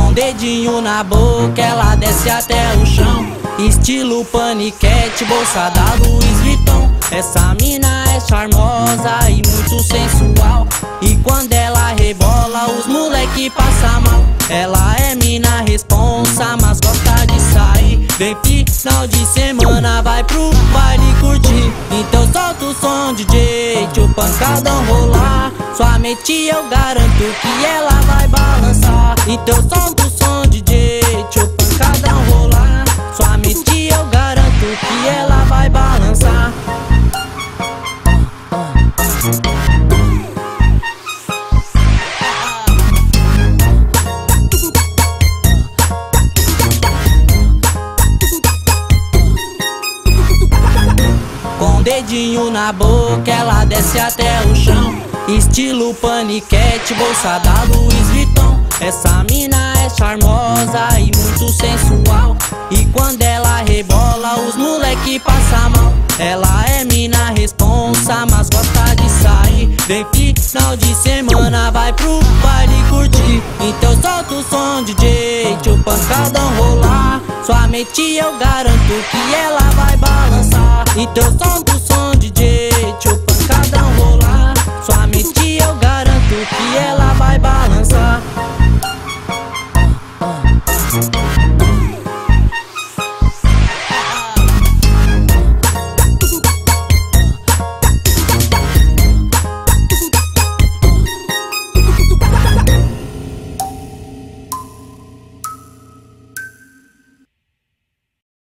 Com dedinho na boca, ela desce até o chão. Estilo paniquete, bolsa da Louis Vuitton. Essa mina é charmosa e muito sensual. E quando ela rebola, os moleque passa mal. Ela é mina responsa, mas gosta de sair. Vem final de semana, vai pro baile curtir. Então solta o som DJ, tio pancadão rolar. Sua mente eu garanto que ela. Então solta o som DJ, tio pancadão rolar. Sua mente eu garanto que ela vai balançar. Com dedinho na boca, ela desce até o chão. Estilo paniquete, bolsa da Vuitton. Essa mina é charmosa e muito sensual. E quando ela rebola, os moleque passa mal. Ela é mina responsa, mas gosta de sair. Vem final de semana, vai pro baile curtir. Então solta o som DJ, tio pancadão rolar. Sua mente eu garanto que ela vai balançar. Então solta o som